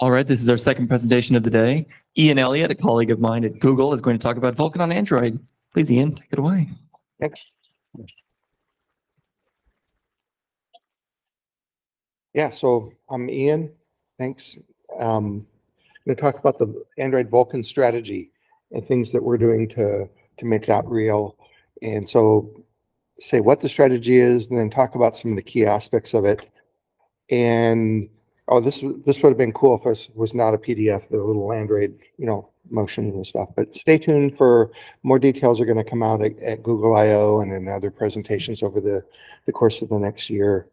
All right, this is our second presentation of the day. Ian Elliott, a colleague of mine at Google, is going to talk about Vulkan on Android. Please, Ian, take it away. Thanks. Yeah, so I'm Ian. Thanks. Um, I'm going to talk about the Android Vulkan strategy and things that we're doing to to make that real. And so say what the strategy is, and then talk about some of the key aspects of it. And oh, this this would have been cool if this was not a PDF, the little Android, you know, motion and stuff. But stay tuned for more details are going to come out at, at Google I/O and in other presentations over the the course of the next year.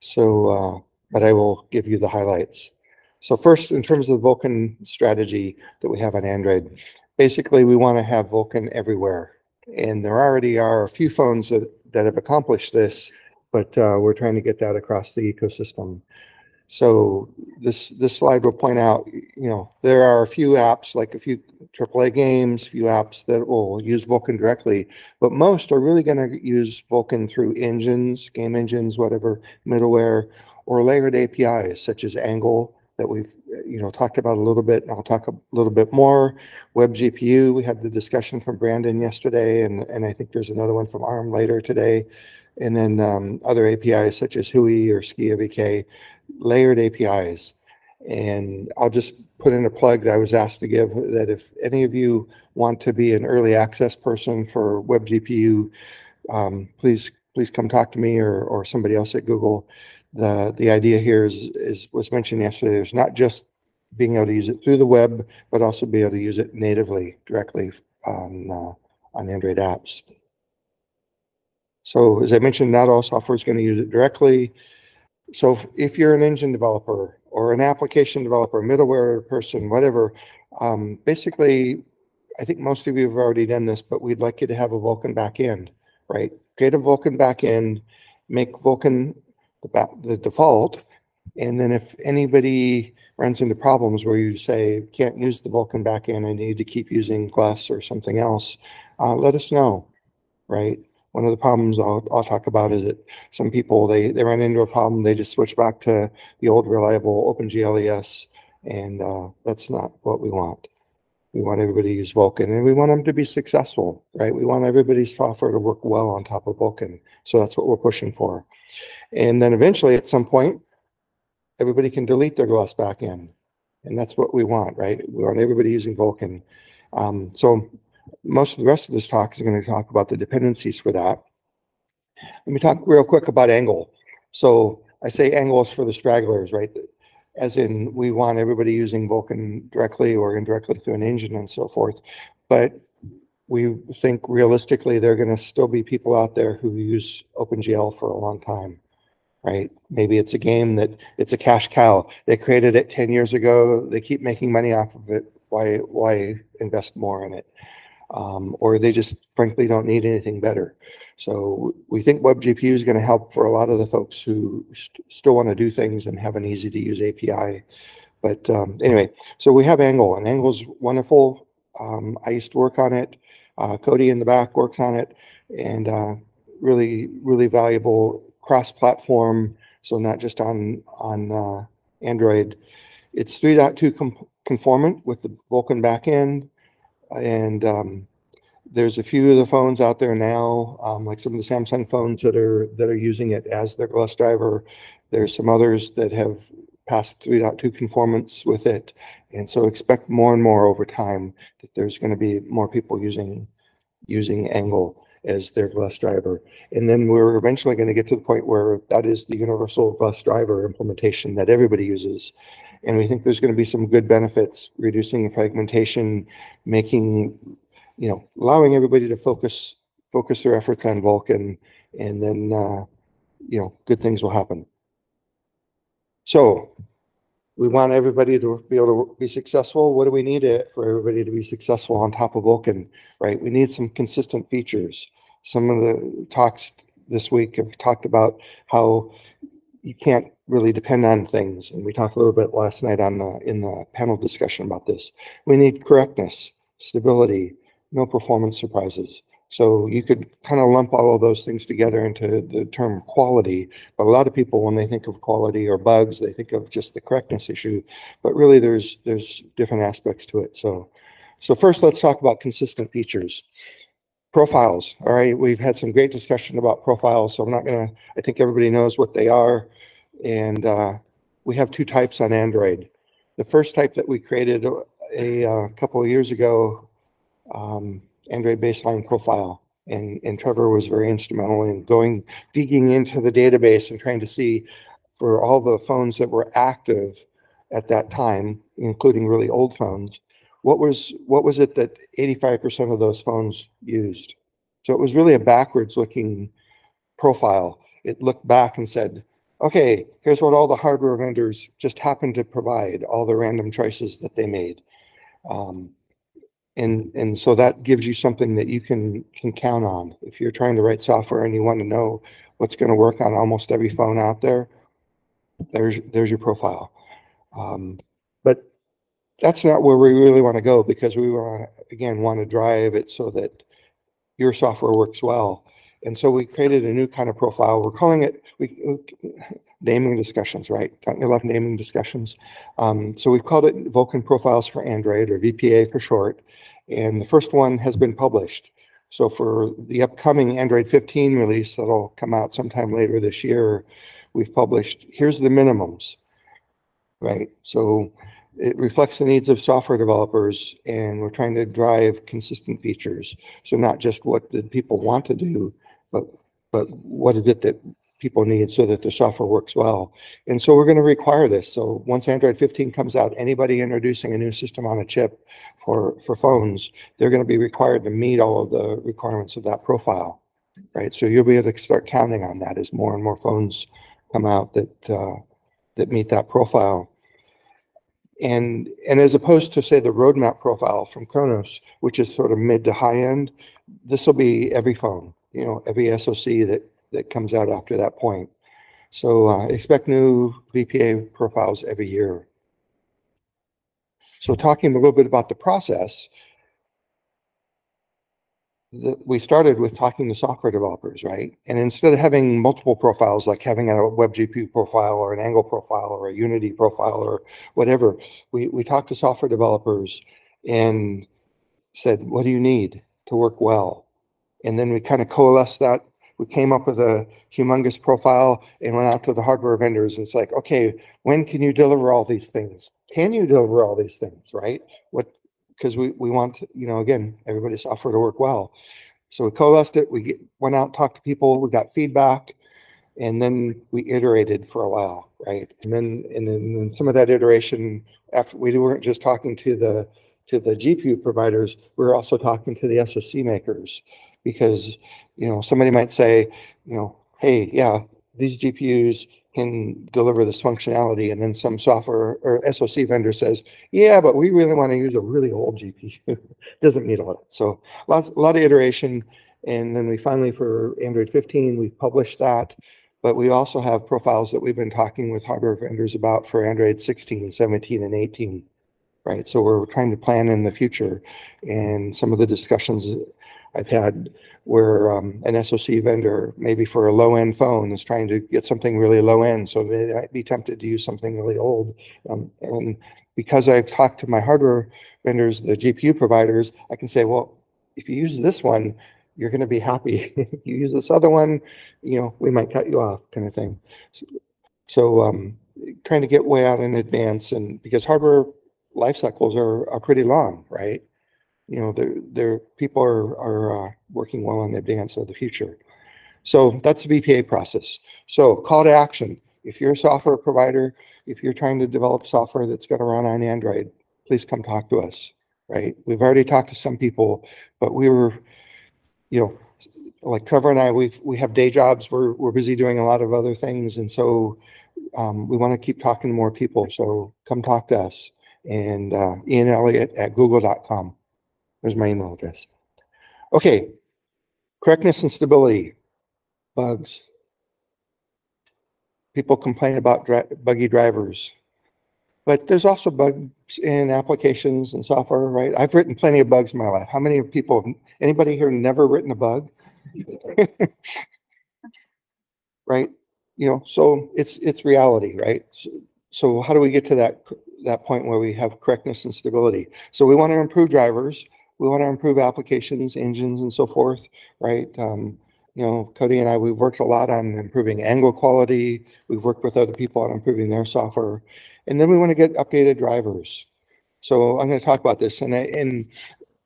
So, uh, but I will give you the highlights. So first, in terms of the Vulkan strategy that we have on Android, basically we want to have Vulkan everywhere. And there already are a few phones that, that have accomplished this, but uh, we're trying to get that across the ecosystem. So this this slide will point out, you know, there are a few apps, like a few AAA games, a few apps that will use Vulkan directly, but most are really going to use Vulkan through engines, game engines, whatever, middleware, or layered APIs such as Angle that we've you know talked about a little bit, and I'll talk a little bit more. Web GPU, we had the discussion from Brandon yesterday, and and I think there's another one from ARM later today, and then um, other APIs such as HWUI or SkiaVK, layered APIs. And I'll just put in a plug that I was asked to give that if any of you want to be an early access person for WebGPU, um, please please come talk to me or or somebody else at Google the the idea here is is was mentioned yesterday. There's not just being able to use it through the web, but also be able to use it natively directly on uh, on Android apps. So as I mentioned, not all software is going to use it directly. So if you're an engine developer or an application developer, middleware person, whatever, um, basically, I think most of you have already done this, but we'd like you to have a Vulkan backend, right? Create a Vulkan backend, make Vulkan the, the default. And then if anybody runs into problems where you say, can't use the Vulkan backend, I need to keep using GLES or something else, uh, let us know, right? One of the problems I'll, I'll talk about is that some people, they, they run into a problem, they just switch back to the old reliable OpenGLES, and uh, that's not what we want. We want everybody to use Vulkan, and we want them to be successful, right? We want everybody's software to work well on top of Vulkan, so that's what we're pushing for. And then eventually at some point, everybody can delete their GLES backend. And that's what we want, right? We want everybody using Vulkan. Um, so most of the rest of this talk is going to talk about the dependencies for that. Let me talk real quick about Angle. So I say Angle is for the stragglers, right? As in we want everybody using Vulkan directly or indirectly through an engine and so forth. But we think realistically there are going to still be people out there who use OpenGL for a long time right? Maybe it's a game that it's a cash cow. They created it 10 years ago. They keep making money off of it. Why, why invest more in it? Um, or they just frankly don't need anything better. So we think WebGPU is going to help for a lot of the folks who st still want to do things and have an easy to use API. But um, anyway, so we have Angle, and Angle's wonderful. Um, I used to work on it. Uh, Cody in the back worked on it, and uh, really, really valuable cross-platform, so not just on on uh, Android. It's 3.2 conformant with the Vulkan backend, and um, there's a few of the phones out there now, um, like some of the Samsung phones that are that are using it as their GLES driver. There's some others that have passed 3.2 conformance with it, and so expect more and more over time that there's going to be more people using using Angle as their GLES driver. And then we're eventually going to get to the point where that is the universal GLES driver implementation that everybody uses. And we think there's going to be some good benefits, reducing fragmentation, making, you know, allowing everybody to focus focus their efforts on Vulkan, and then, uh, you know, good things will happen. So we want everybody to be able to be successful. What do we need for everybody to be successful on top of Vulkan, right? We need some consistent features. Some of the talks this week have talked about how you can't really depend on things. And we talked a little bit last night on the, in the panel discussion about this. We need correctness, stability, no performance surprises. So you could kind of lump all of those things together into the term quality. But a lot of people, when they think of quality or bugs, they think of just the correctness issue. But really, there's there's different aspects to it. So, so first, let's talk about consistent features. Profiles. All right, we've had some great discussion about profiles, so I'm not gonna. I think everybody knows what they are, and uh, we have two types on Android. The first type that we created a, a, uh, couple of years ago. Um, Android baseline profile. And, and Trevor was very instrumental in going, digging into the database and trying to see for all the phones that were active at that time, including really old phones, what was, what was it that 85% of those phones used? So it was really a backwards looking profile. It looked back and said, okay, here's what all the hardware vendors just happened to provide, all the random choices that they made. Um, and, and so that gives you something that you can, can count on. If you're trying to write software and you want to know what's going to work on almost every phone out there, there's, there's your profile. Um, but that's not where we really want to go because we want, again, want to drive it so that your software works well. And so we created a new kind of profile. We're calling it, we, naming discussions, right? Don't you love naming discussions? Um, so we've called it Vulkan Profiles for Android or VPA for short. And the first one has been published. So for the upcoming Android 15 release that'll come out sometime later this year, we've published, here's the minimums, right? So it reflects the needs of software developers and we're trying to drive consistent features. So not just what did people want to do, but but what is it that people need so that the software works well. And so we're going to require this. So once Android 15 comes out, anybody introducing a new system on a chip for, for phones, they're going to be required to meet all of the requirements of that profile, right? So you'll be able to start counting on that as more and more phones come out that, uh, that meet that profile. And, and as opposed to say the roadmap profile from Khronos, which is sort of mid to high end, this will be every phone, you know, every SoC that that comes out after that point. So uh, expect new VPA profiles every year. So talking a little bit about the process, the, we started with talking to software developers, right? And instead of having multiple profiles, like having a WebGPU profile or an Angle profile or a Unity profile or whatever, we, we talked to software developers and said, what do you need to work well? And then we kind of coalesced that we came up with a humongous profile and went out to the hardware vendors. And it's like, okay, when can you deliver all these things? Can you deliver all these things, right? What, because we, we want, you know, again, everybody's software to work well. So we coalesced it, we went out, talked to people, we got feedback, and then we iterated for a while, right? And then, and then and some of that iteration, after we weren't just talking to the, to the GPU providers, we were also talking to the SoC makers because you know somebody might say you know hey yeah these gpus can deliver this functionality and then some software or soc vendor says yeah but we really want to use a really old gpu doesn't meet all that so lots a lot of iteration and then we finally for android 15 we've published that but we also have profiles that we've been talking with hardware vendors about for android 16 17 and 18 right? So we're trying to plan in the future and some of the discussions I've had where um, an SoC vendor, maybe for a low end phone, is trying to get something really low end. So they might be tempted to use something really old. Um, and because I've talked to my hardware vendors, the GPU providers, I can say, well, if you use this one, you're going to be happy. if you use this other one, you know, we might cut you off, kind of thing. So, so um, trying to get way out in advance, and because hardware life cycles are, are pretty long, right? You know, their people are, are uh, working well in advance of the future. So that's the VPA process. So call to action. If you're a software provider, if you're trying to develop software that's going to run on Android, please come talk to us, right? We've already talked to some people, but we were, you know, like Trevor and I, we've, we have day jobs. We're, we're busy doing a lot of other things. And so um, we want to keep talking to more people. So come talk to us and uh, Ian Elliott at google.com. There's my email address. Okay, correctness and stability, bugs. People complain about dri buggy drivers. But there's also bugs in applications and software, right? I've written plenty of bugs in my life. How many people, anybody here never written a bug? Right? You know, so it's, it's reality, right? So, so how do we get to that, that point where we have correctness and stability? So we want to improve drivers. We want to improve applications, engines and so forth, right? Um, you know, Cody and I, we've worked a lot on improving angle quality. We've worked with other people on improving their software. And then we want to get updated drivers. So I'm going to talk about this. And, I- and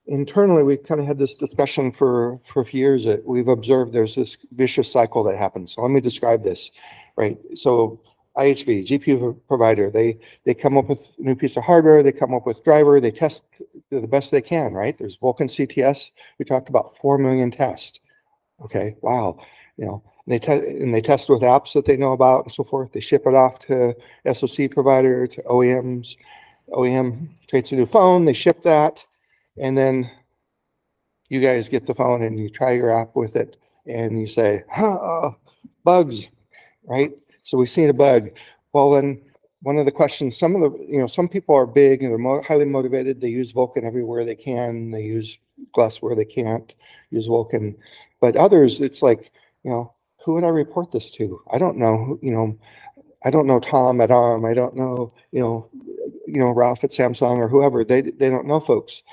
internally, we've kind of had this discussion for, for a few years that we've observed there's this vicious cycle that happens. So let me describe this, right? So IHV, GPU provider, they, they come up with a new piece of hardware, they come up with driver, they test the best they can, right? There's Vulkan CTS. We talked about 4 million tests. Okay, wow. You know, they and they test with apps that they know about and so forth. They ship it off to SoC provider, to OEMs. OEM creates a new phone, they ship that, and then you guys get the phone and you try your app with it and you say, huh, bugs, right? So we've seen a bug. Well, then one of the questions, some of the, you know, some people are big and they're mo- highly motivated. They use Vulkan everywhere they can. They use Glass where they can't use Vulkan. But others, it's like, you know, who would I report this to? I don't know, you know, I don't know Tom at ARM. I don't know, you know, you know, Ralph at Samsung or whoever. They, they don't know folks.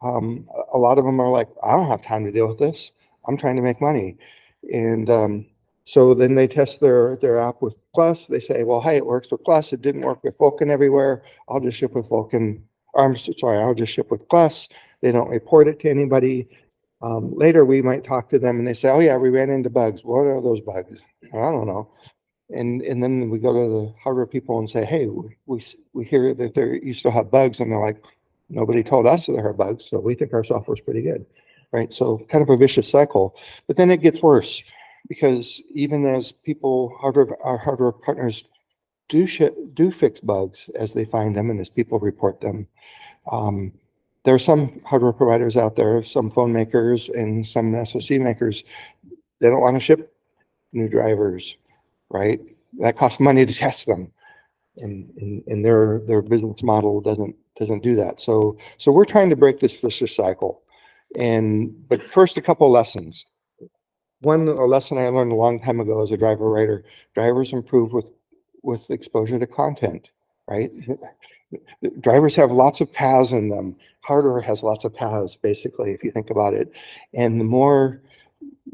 Um, a- lot of them are like, I don't have time to deal with this. I'm trying to make money. And, um, so then they test their, their app with Plus. They say, well, hey, it works with Plus. It didn't work with Vulkan everywhere. I'll just ship with Vulkan. I'm sorry, I'll just ship with Plus. They don't report it to anybody. Um, later, we might talk to them and they say, oh yeah, we ran into bugs. What are those bugs? I don't know. And, and then we go to the hardware people and say, hey, we, we, we hear that there, you still have bugs. And they're like, nobody told us that there are bugs. So we think our software is pretty good. Right. So kind of a vicious cycle. But then it gets worse because even as people, hardware, our hardware partners do do fix bugs as they find them and as people report them. Um, there are some hardware providers out there, some phone makers and some SoC makers. They don't want to ship new drivers, right? That costs money to test them. And, and, and their, their business model doesn't, doesn't do that. So, so we're trying to break this vicious cycle. And, but first, a couple lessons. One, lesson I learned a long time ago as a driver writer, drivers improve with, with exposure to content, right? Drivers have lots of paths in them. Hardware has lots of paths, basically, if you think about it. And the more,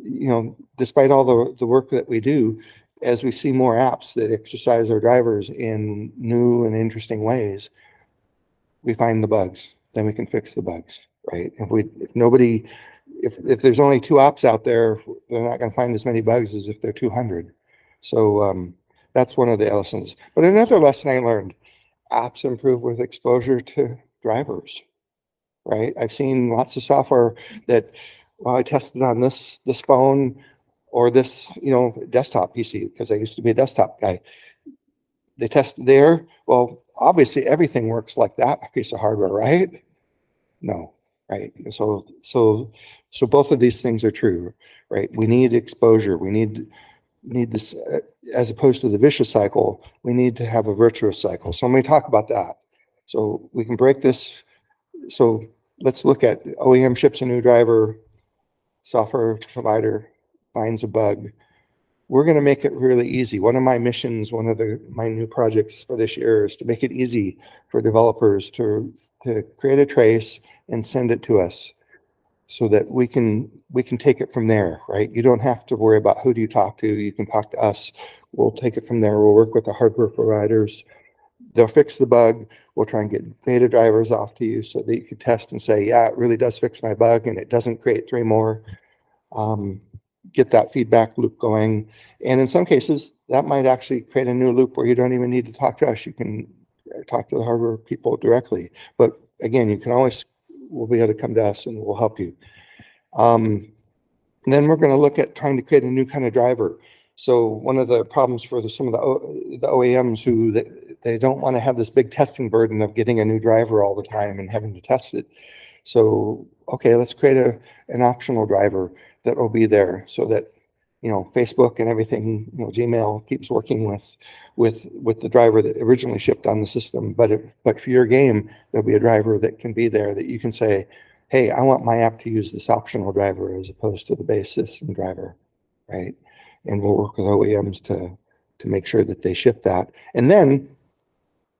you know, despite all the, the work that we do, as we see more apps that exercise our drivers in new and interesting ways, we find the bugs, then we can fix the bugs, right? If we, if nobody, if, if there's only two apps out there, they're not gonna find as many bugs as if two hundred. So, um, that's one of the lessons. But another lesson I learned, apps improve with exposure to drivers, right? I've seen lots of software that, well, I tested on this, this phone or this, you know, desktop PC, because I used to be a desktop guy. They tested there. Well, obviously everything works like that piece of hardware, right? No, right? So, so, so both of these things are true, right? We need exposure. We need, need this, uh, as opposed to the vicious cycle, we need to have a virtuous cycle. So let me talk about that. So we can break this. So let's look at OEM ships a new driver, software provider finds a bug. We're going to make it really easy. One of my missions, one of the my new projects for this year is to make it easy for developers to to create a trace and send it to us so that we can we can take it from there, right? You don't have to worry about who do you talk to. You can talk to us. We'll take it from there. We'll work with the hardware providers. They'll fix the bug. We'll try and get beta drivers off to you so that you can test and say, yeah, it really does fix my bug and it doesn't create three more. Um, get that feedback loop going. And in some cases, that might actually create a new loop where you don't even need to talk to us. You can uh, talk to the hardware people directly. But again, you can always, we'll be able to come to us and we'll help you. Um, and then we're going to look at trying to create a new kind of driver. So one of the problems for the, some of the, O- the OEMs who they, they don't want to have this big testing burden of getting a new driver all the time and having to test it. So, okay, let's create a, an optional driver that will be there so that, you know, Facebook and everything, you know, Gmail keeps working with, with, with the driver that originally shipped on the system. But if, but for your game, there'll be a driver that can be there that you can say, hey, I want my app to use this optional driver as opposed to the base system driver, right? And we'll work with OEMs to, to make sure that they ship that. And then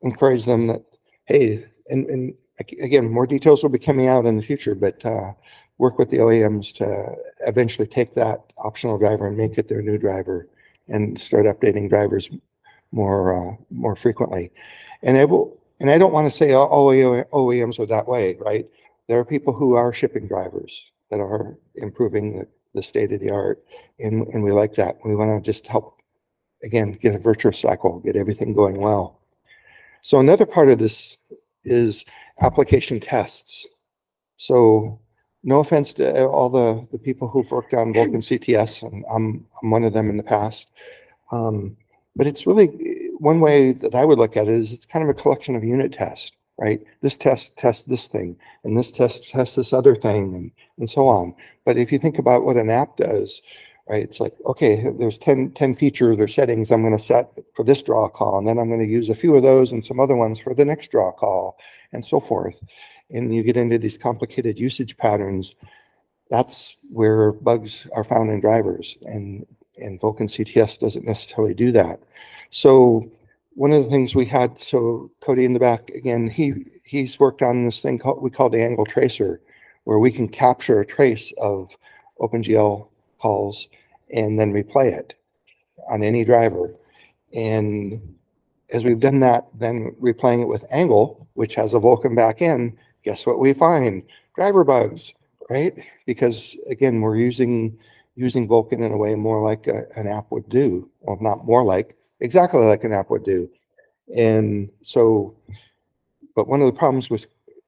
encourage them that, hey, and, and again, more details will be coming out in the future, but, uh, work with the OEMs to eventually take that optional driver and make it their new driver and start updating drivers more, uh, more frequently. And I will, and I don't want to say all OEMs are that way, right? There are people who are shipping drivers that are improving the, the state of the art. And, and we like that. We want to just help, again, get a virtuous cycle, get everything going well. So another part of this is application tests. So no offense to all the, the people who've worked on Vulkan CTS, and I'm, I'm one of them in the past. Um, but it's really, one way that I would look at it is it's kind of a collection of unit tests, right? This test tests this thing, and this test tests this other thing, and, and so on. But if you think about what an app does, right, it's like, okay, there's 10, 10 features or settings I'm going to set for this draw call, and then I'm going to use a few of those and some other ones for the next draw call, and so forth and you get into these complicated usage patterns, that's where bugs are found in drivers and, and Vulkan CTS doesn't necessarily do that. So one of the things we had, so Cody in the back, again, he, he's worked on this thing called, we call the angle tracer, where we can capture a trace of OpenGL calls and then replay it on any driver. And as we've done that, then replaying it with Angle, which has a Vulkan backend, guess what we find? Driver bugs, right? Because again, we're using using Vulkan in a way more like a, an app would do. Well, not more like, exactly like an app would do. And so, but one of the problems with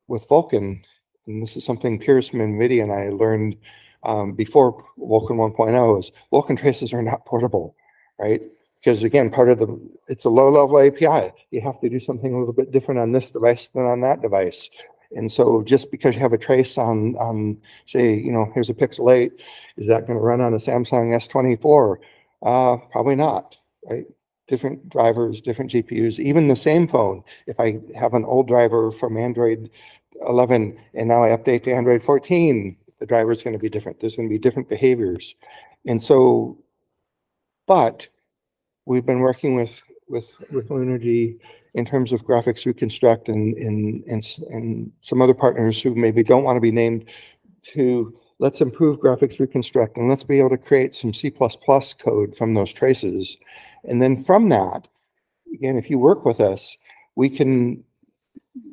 with Vulkan, and this is something Piers from NVIDIA and I learned um, before Vulkan 1.0 is Vulkan traces are not portable, right? Because again, part of the, it's a low level API. You have to do something a little bit different on this device than on that device. And so just because you have a trace on, on say, you know, here's a Pixel 8, is that going to run on a Samsung S24? Uh, probably not, right? Different drivers, different GPUs, even the same phone. If I have an old driver from Android 11 and now I update to Android 14, the driver is going to be different. There's going to be different behaviors. And so, but we've been working with, with, with LunarG in terms of GFXReconstruct and, and, and, and some other partners who maybe don't want to be named to let's improve GFXReconstruct and let's be able to create some C++ code from those traces. And then from that, again, if you work with us, we can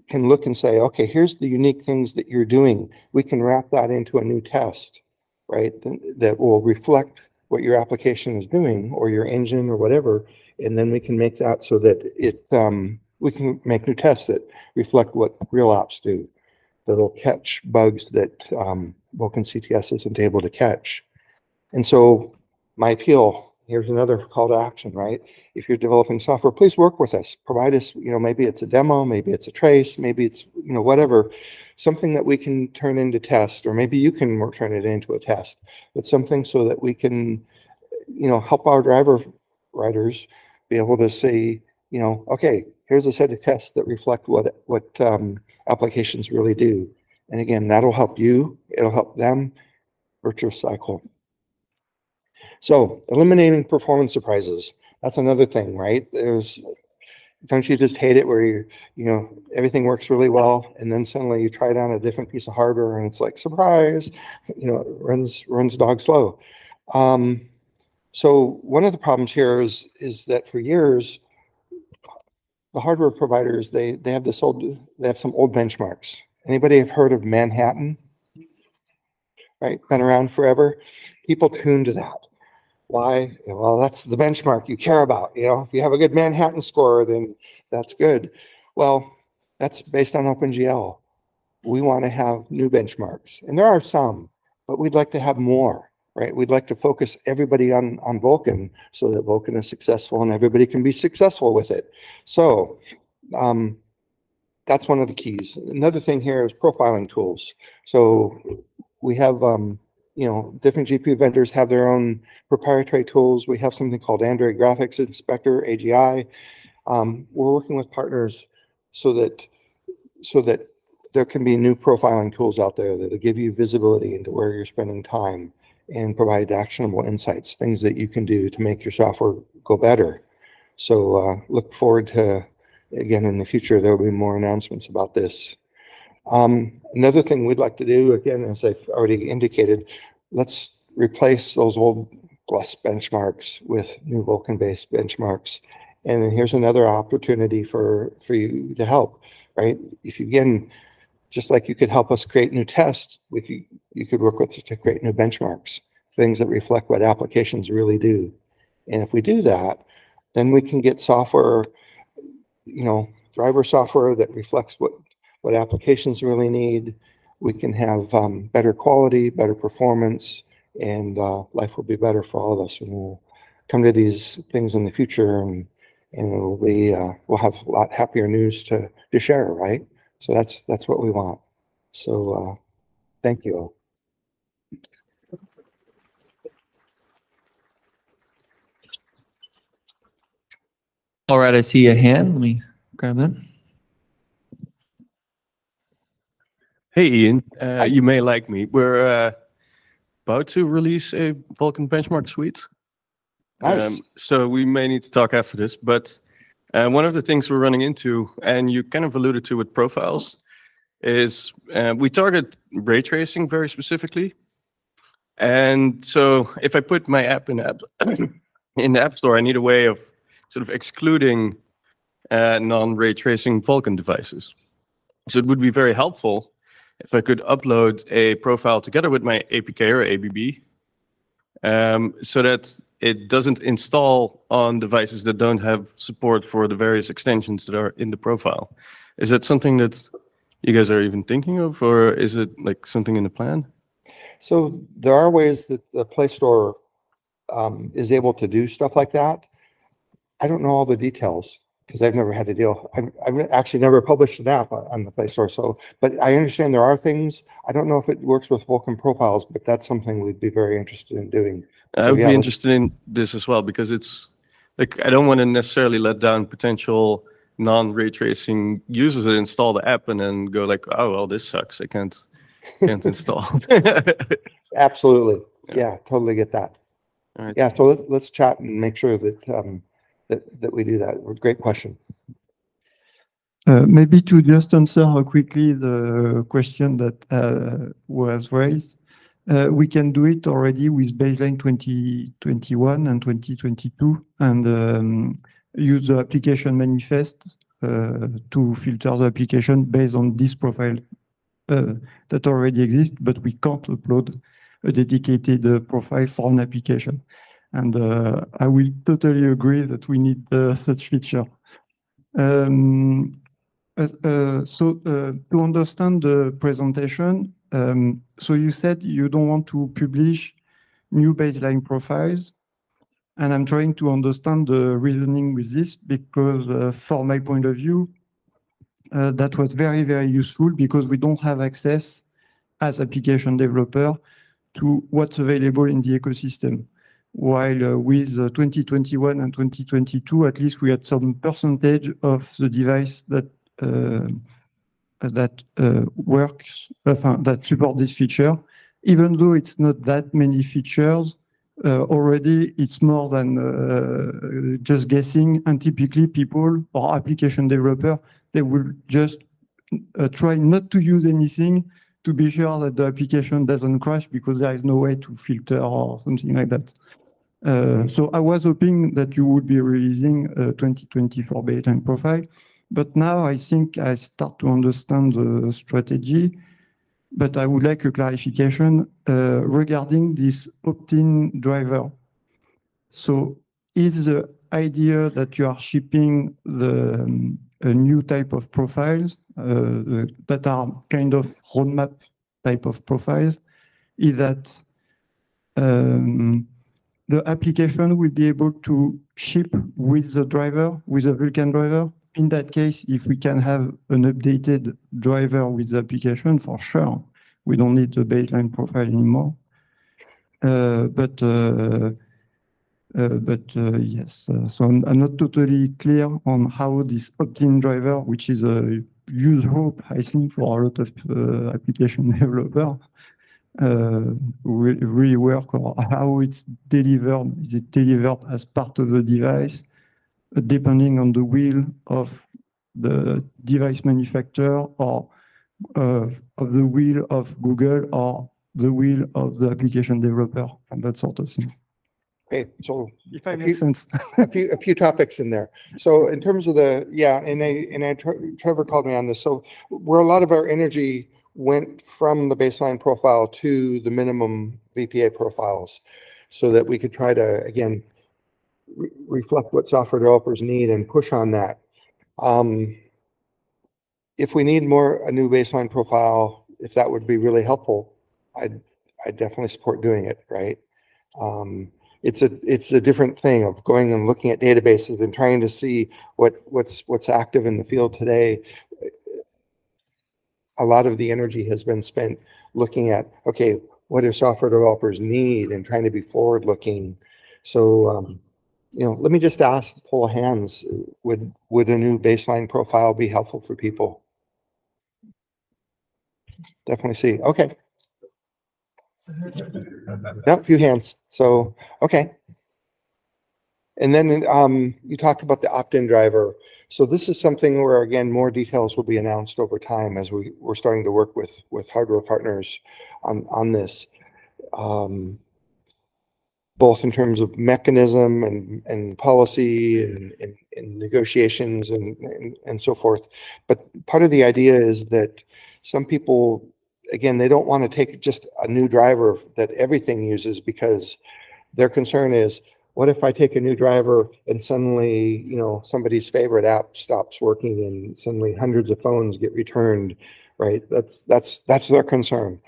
can look and say, okay, here's the unique things that you're doing. We can wrap that into a new test, right? th- That will reflect what your application is doing or your engine or whatever. And then we can make that so that it, um, we can make new tests that reflect what real apps do. That'll catch bugs that, um, Vulkan CTS isn't able to catch. And so my appeal, here's another call to action, right? If you're developing software, please work with us. Provide us, you know, maybe it's a demo, maybe it's a trace, maybe it's, you know, whatever. Something that we can turn into test, or maybe you can turn it into a test. But something so that we can, you know, help our driver writers be able to say, you know, okay, here's a set of tests that reflect what, what, um, applications really do. And again, that'll help you, it'll help them, virtuous cycle. So eliminating performance surprises, that's another thing, right? There's, don't you just hate it where you, you know, everything works really well and then suddenly you try it on a different piece of hardware and it's like, surprise, you know, it runs, runs dog slow. Um, so one of the problems here is, is that for years, the hardware providers, they, they have this old, they have some old benchmarks. Anybody have heard of Manhattan? Right, been around forever. People tune to that. Why? Well, that's the benchmark you care about. You know, if you have a good Manhattan score, then that's good. Well, that's based on OpenGL. We want to have new benchmarks, and there are some, but we'd like to have more. Right? We'd like to focus everybody on on Vulkan so that Vulkan is successful and everybody can be successful with it. So, um, that's one of the keys. Another thing here is profiling tools. So we have um, you know, different GPU vendors have their own proprietary tools. We have something called Android Graphics Inspector, AGI. Um, we're working with partners so that, so that there can be new profiling tools out there that'll give you visibility into where you're spending time and provide actionable insights, things that you can do to make your software go better. So uh, look forward to, again, in the future, there'll be more announcements about this. Um, another thing we'd like to do, again, as I've already indicated, let's replace those old GLES benchmarks with new Vulkan-based benchmarks. And then here's another opportunity for, for you to help, right? If you, again, just like you could help us create new tests, we could, you could work with us to create new benchmarks, things that reflect what applications really do. And if we do that, then we can get software, you know, driver software that reflects what, what applications really need. We can have um, better quality, better performance, and uh, life will be better for all of us. And we'll come to these things in the future and, and it'll be, uh, we'll have a lot happier news to, to share, right? So that's, that's what we want. So uh, thank you all. All right, I see a hand. Let me grab that. Hey Ian, uh, you may like me. We're uh, about to release a Vulkan benchmark suite. Nice. Um, so we may need to talk after this, but uh, one of the things we're running into, and you kind of alluded to with profiles, is uh, we target ray tracing very specifically. And so if I put my app in app in the App Store, I need a way of sort of excluding uh, non-ray tracing Vulkan devices. So it would be very helpful if I could upload a profile together with my APK or AAB, um, so that it doesn't install on devices that don't have support for the various extensions that are in the profile. Is that something that you guys are even thinking of, or is it like something in the plan? So there are ways that the Play Store um, is able to do stuff like that. I don't know all the details because I've never had to deal. I've, I've actually never published an app on, the Play Store. So, but I understand there are things. I don't know if it works with Vulkan profiles, but that's something we'd be very interested in doing. I would yeah, be interested in this as well because it's like I don't want to necessarily let down potential non-ray tracing users that install the app and then go like, oh well, this sucks. I can't can't install. Absolutely. Yeah. Yeah, totally get that. All right. Yeah, so let, let's chat and make sure that, um, that, that we do that. Great question. Uh, Maybe to just answer uh, quickly the question that uh, was raised. Uh, We can do it already with baseline 2021 and 2022 and um, use the application manifest uh, to filter the application based on this profile uh, that already exists, but we can't upload a dedicated profile for an application. And uh, I will totally agree that we need uh, such feature. Um, uh, So to understand the presentation, so you said you don't want to publish new baseline profiles. And I'm trying to understand the reasoning with this because uh, from my point of view, uh, that was very, very useful because we don't have access as application developer to what's available in the ecosystem. While uh, with uh, 2021 and 2022, at least we had some percentage of the device that that uh, works, uh, that support this feature. Even though it's not that many features, uh, already it's more than just guessing. And typically people or application developer, they will just try not to use anything to be sure that the application doesn't crash because there is no way to filter or something like that. Uh, so I was hoping that you would be releasing a 2024 baseline profile, but now I think I start to understand the strategy. But I would like a clarification uh, regarding this opt-in driver. So is the idea that you are shipping the um, a new type of profiles uh, that are kind of roadmap type of profiles, is that um, the application will be able to ship with the driver, with the Vulkan driver? In that case, if we can have an updated driver with the application, for sure, we don't need the baseline profile anymore. Uh, But uh, uh, but uh, yes, uh, so I'm I'm not totally clear on how this opt-in driver, which is a huge hope, I think, for a lot of uh, application developer, will really work or how it's delivered. Is it delivered as part of the device, depending on the will of the device manufacturer or uh, of the will of Google or the will of the application developer and that sort of thing. Okay, so If I If make you- sense. a few, a few topics in there. So in terms of the, yeah, and I, and I, Trevor called me on this. So where a lot of our energy went from the baseline profile to the minimum VPA profiles so that we could try to, again, re- reflect what software developers need and push on that. Um, if we need more, a new baseline profile, if that would be really helpful, I'd, I'd definitely support doing it, right? Um, it's a it's a different thing of going and looking at databases and trying to see what what's what's active in the field today a lot of the energy has been spent looking at okay what do software developers need and trying to be forward looking so um, you know let me just ask pull hands would would a new baseline profile be helpful for people definitely see okay no, few hands. So, okay. And then um, you talked about the opt-in driver. So this is something where, again, more details will be announced over time as we, we're starting to work with, with hardware partners on, on this. Um, both in terms of mechanism and, and policy mm-hmm. and, and, and negotiations and, and, and so forth. But part of the idea is that some people again, they don't want to take just a new driver that everything uses because their concern is, what if I take a new driver and suddenly, you know, somebody's favorite app stops working and suddenly hundreds of phones get returned, right? That's that's that's their concern.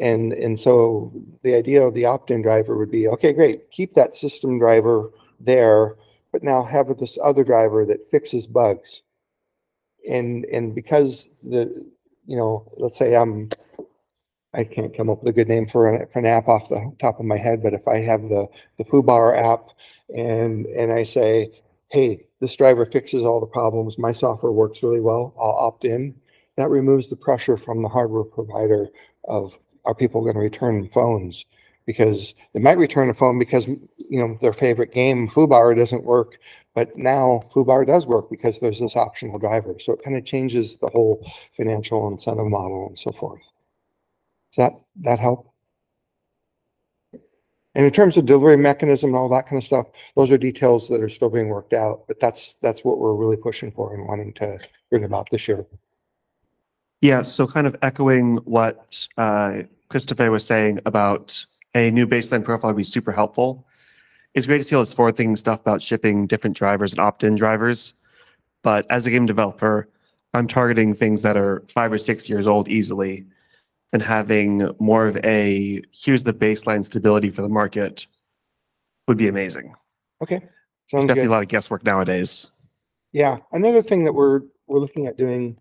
And and so the idea of the opt-in driver would be, okay, great, keep that system driver there, but now have this other driver that fixes bugs. And and because the you know, let's say I'm I can't come up with a good name for an, for an app off the top of my head, but if I have the, the FUBAR app and, and I say, hey, this driver fixes all the problems, my software works really well, I'll opt in. That removes the pressure from the hardware provider of, are people going to return phones? Because they might return a phone because, you know, their favorite game, FUBAR, doesn't work. But now FUBAR does work because there's this optional driver. So it kind of changes the whole financial incentive model and so forth. Does that, that help? And in terms of delivery mechanism and all that kind of stuff, those are details that are still being worked out, but that's, that's what we're really pushing for and wanting to bring about this year. Yeah, so kind of echoing what uh, Christopher was saying about a new baseline profile would be super helpful. It's great to see all this forward-thinking stuff about shipping different drivers and opt-in drivers. But as a game developer, I'm targeting things that are five or six years old easily and having more of a, here's the baseline stability for the market would be amazing. Okay. There's Sounds definitely a lot of guesswork nowadays. Yeah, another thing that we're, we're looking at doing,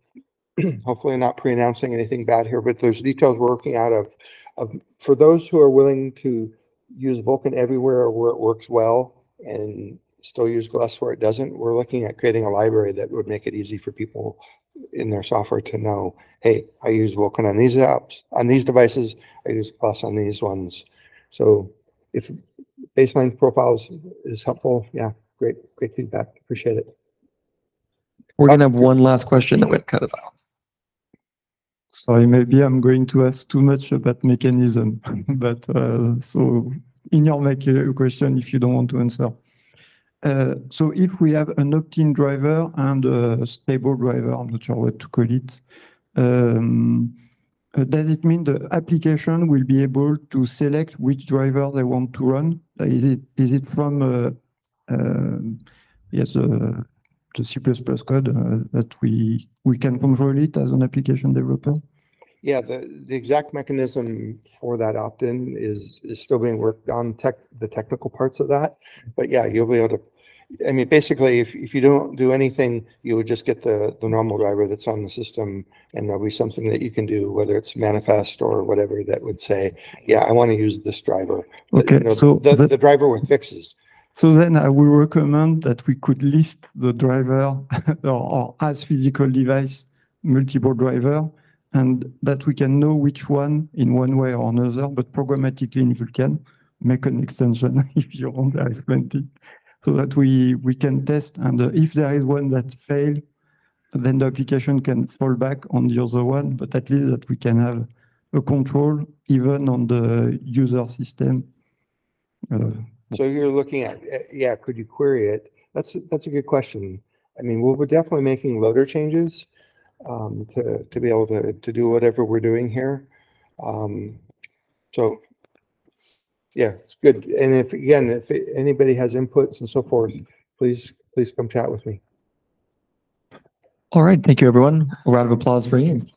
hopefully not pre-announcing anything bad here, but there's details we're working out of, of, for those who are willing to use Vulkan everywhere where it works well and still use Glass where it doesn't, we're looking at creating a library that would make it easy for people in their software to know, hey, I use Vulkan on these apps, on these devices, I use Glass on these ones. So if baseline profiles is helpful, yeah, great, great feedback, appreciate it. We're gonna have one last question that would cut it off. Sorry, maybe I'm going to ask too much about mechanism, but uh, so in your make a question, if you don't want to answer. Uh, so if we have an opt-in driver and a stable driver, I'm not sure what to call it, um, uh, does it mean the application will be able to select which driver they want to run? Uh, Is it is it from uh, um, yes uh, the C++ code uh, that we we can control it as an application developer? Yeah, the, the exact mechanism for that opt-in is, is still being worked on tech, the technical parts of that. But yeah, you'll be able to, I mean, basically, if, if you don't do anything, you would just get the, the normal driver that's on the system and there'll be something that you can do, whether it's manifest or whatever that would say, yeah, I want to use this driver. But, you Okay, know, so The, that- the driver with fixes. So then I will recommend that we could list the driver or, or as physical device, multiple driver, and that we can know which one in one way or another, but programmatically in Vulkan, make an extension if you want, there is plenty. So that we, we can test and uh, if there is one that fail, then the application can fall back on the other one, but at least that we can have a control even on the user system. Uh, So you're looking at, eh, yeah, could you query it? That's, that's a good question. I mean, we're we're definitely making loader changes um, to, to be able to, to do whatever we're doing here. Um, so, yeah, it's good. And if, again, if anybody has inputs and so forth, please, please come chat with me. All right, thank you, everyone. A round of applause for Ian.